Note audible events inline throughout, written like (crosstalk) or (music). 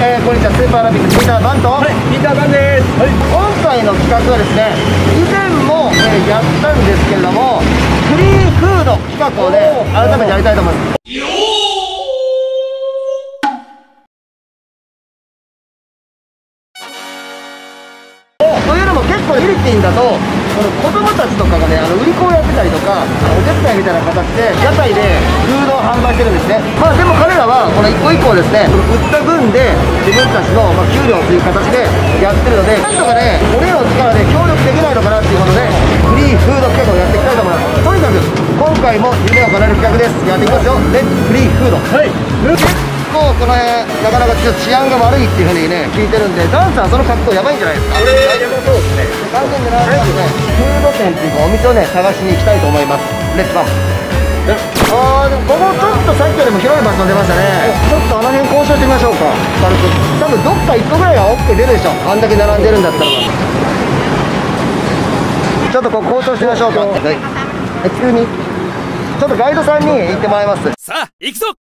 えー、こんにちはスーパーラビットピーターバンと、はい、ピーターバンです、はい、今回の企画はですね以前も、えー、やったんですけれどもフリーフード企画をね改めてやりたいと思いますフィリピンだとこの子供たちとかがねあの売り子をやってたりとかお手伝いみたいな形で屋台でフードを販売してるんですね。まあでも彼らはこの一個一個をですね売った分で自分たちの、ま給料という形でやってるのでなんとかね俺らの力で協力できないのかなっていうことでフリーフード企画をやっていきたいと思います。とにかく今回も夢を叶える企画です。やっていきますよ。レッツフリーフード。はい構この辺なかなかちょっと治安が悪いっていうふうにね聞いてるんでダンさんその格好やばいんじゃないですか。これ？やばそうですね。完全に並んでね。フード店っていうかお店をね探しに行きたいと思います。レッツゴーあーでもここちょっとさっきよりも広い場所出ましたねちょっとあの辺交渉してみましょうか。軽く多分どっか1個ぐらいは OK 出るでしょ。あんだけ並んでるんだったら。ちょっとここ交渉してみましょうかはい。急に。ちょっとガイドさんに行ってもらいます。さあ行くぞ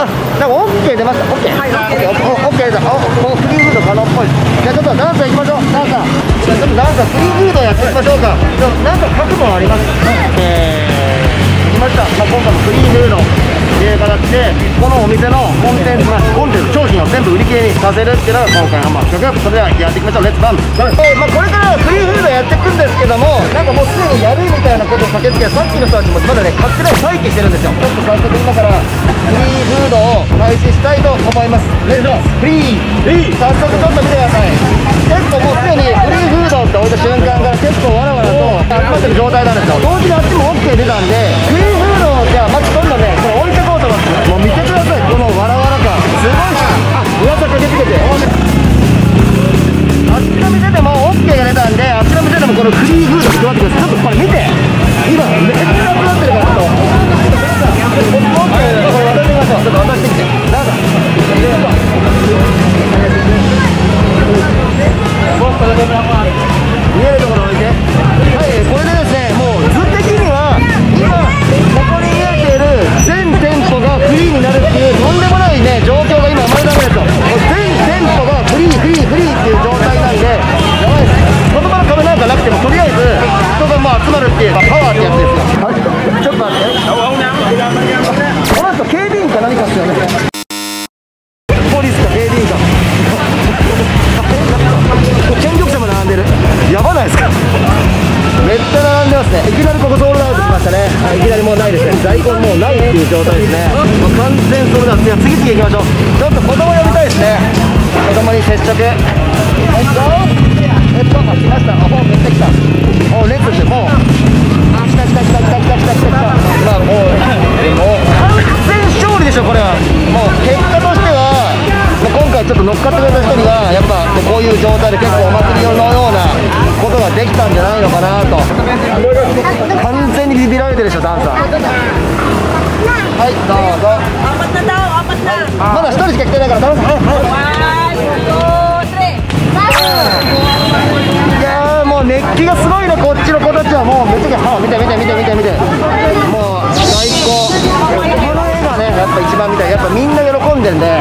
あ、なんかオッケー出ました。オッケー。はい、オッケー。オッケーだ。お、もうフリーフード可能っぽい。じゃあちょっとダンサー行きましょう。ダンサー。じゃあちょっとダンサーフリーフードやっていきましょうか。じゃなんか書くもあります？えー、行きました。まあ、今回もフリーフード。いう形でこのお店のコンテンツ、コンテンツ商品を全部売り切れにさせるっていうのが今回のまあ企画それではやっていきましょう。レッツバン、はい。まあ、これからフリーフードやっていくんですけどもなんかもうすでにやるみたいなことを駆けつけさっきの人たちもまだね勝手に待機してるんですよ。ちょっと早速今からフリーフードを開始したいと思います。レッツフリー早速ちょっと見てください。結構もうすでにこの人警備員か何かっすよね。ポリスか警備員か。権力者も並んでるやばないですかめっちゃ並んでますねいきなりここソールドアウトしましたね、はい、いきなりもうないですね在庫もうないっていう状態ですねもう完全ソールドアウトじゃあ次々行きましょうちょっと子供呼びたいですね子供に接触はいゴーえっと来ましたおめっちゃ来たちょっと乗っかってくれた人にはやっぱこういう状態で結構お祭りのようなことができたんじゃないのかなと。完全にビビられてるでしょダンサー。はいどうぞ。まだ一人しか来てないからダンサーはい。いやもう熱気がすごいねこっちの子たちは。もうめっちゃは見て見て見て見て見て。もう最高。この絵がねやっぱ一番見たい。やっぱみんな喜んでんで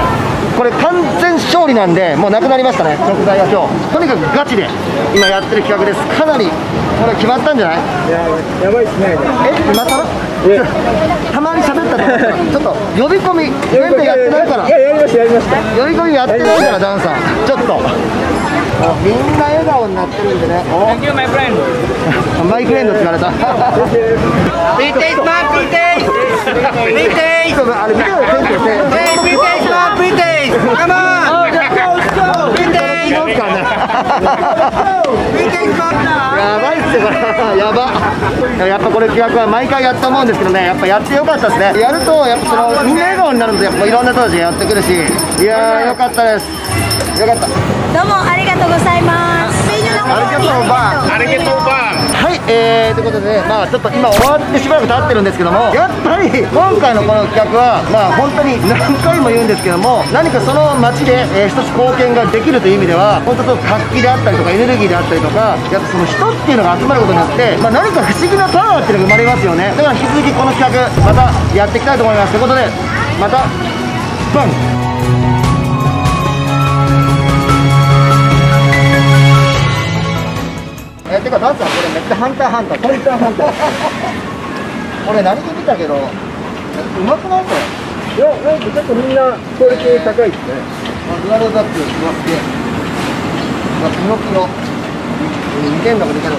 これ完全勝利なんでもうなくなりましたね。食材は今日。とにかくガチで今やってる企画です。かなりこれ決まったんじゃない？いややばいっすね。え今更？たまに喋ったと (laughs) ちょっと呼び込み全然やってないから。いややりましたやりました。呼び込みやってないからダンさん。ちょっと。みんな笑顔になってるんでね。Thank you my friend. (laughs) マイフレンドって言われた。Pretty man pretty Pretty そうあれ見てよテン (laughs) トで Pretty man pretty Come on man やばいっすよこれやばやっぱこれ企画は毎回やったと思うんですけどねやっぱやってよかったですねやるとやっぱそのみんな笑顔になるのでやっぱいろんな人たちがやってくるしいやーよかったですよかったどうもありがとうございます。ありがとうばありがとうばはい、えー、ということで、まあちょっと今終わってしばらく経ってるんですけども、やっぱり今回のこの企画は、まあ本当に何回も言うんですけども、何かその街で、えー一つ貢献ができるという意味では、本当と活気であったりとか、エネルギーであったりとか、やっぱその人っていうのが集まることによって、まあ何か不思議なパワーっていうのが生まれますよね。だから引き続きこの企画、またやっていきたいと思います。ということで、また、バンハンターハンターハンターハンター。俺何で見たけどうまくないこれ。いやなんかちょっとみんなクオリティ高いですね。あドラルダックうわすげえピノピノうん似てんのが似てる